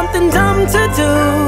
Something dumb to do.